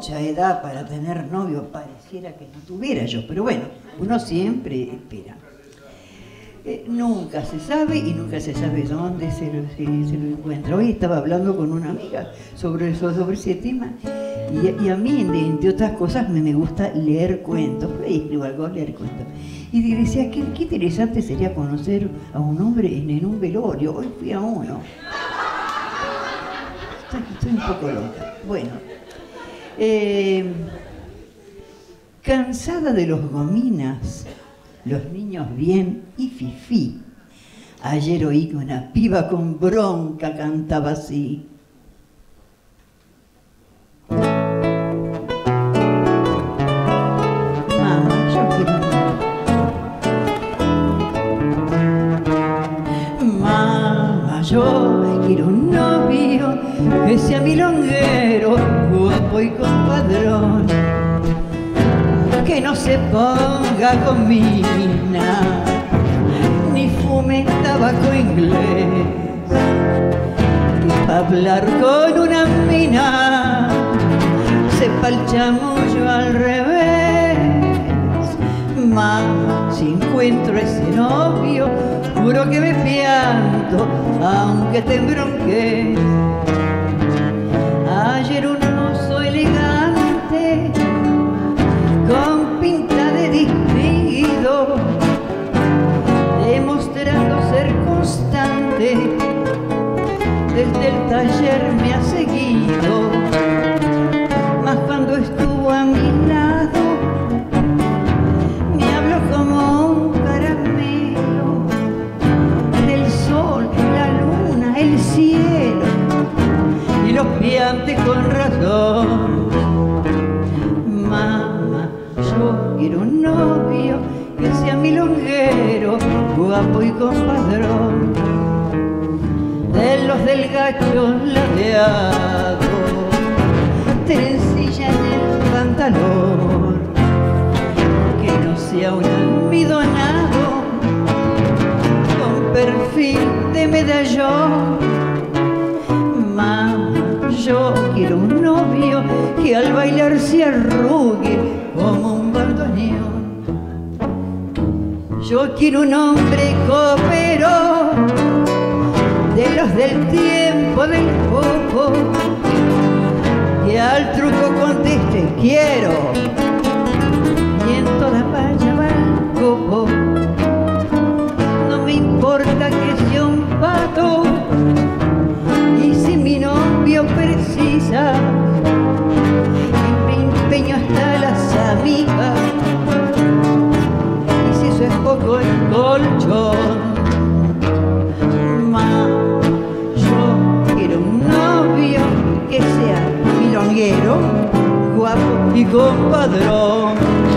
mucha edad para tener novio, pareciera que no tuviera yo, pero bueno, uno siempre espera. Eh, nunca se sabe y nunca se sabe dónde se lo, encuentra. Hoy estaba hablando con una amiga sobre, eso, sobre ese tema y, a mí, entre otras cosas, me, me gusta leer cuentos. Escribo algo, leer cuentos. Y decía, qué, qué interesante sería conocer a un hombre en, en un velorio. Hoy fui a uno. Estoy, estoy un poco loca. Bueno. Eh, cansada de los gominas, los niños bien y fifí. Ayer oí que una piba con bronca cantaba así. Yo quiero un novio que sea milonguero, guapo y compadrón que no se ponga con mina, ni fume tabaco inglés, que pa' hablar con una mina, sepa el chamullo al revés. Mamá, si encuentro ese novio, juro que me pianto, aunque te embronques. Ayer un piantes con razón. Mamá, yo quiero un novio que sea milonguero, guapo y compadrón. De los del gacho ladeado, trencilla en el pantalón. Que no sea un almidonado con perfil de medallón. Yo quiero un novio que al bailar se arrugue como un bandoneón. Yo quiero un hombre copero, de los del tiempo del poco, que al truco conteste quiero, y si eso es poco el colchón. Ma, yo quiero un novio que sea milonguero, guapo y compadrón.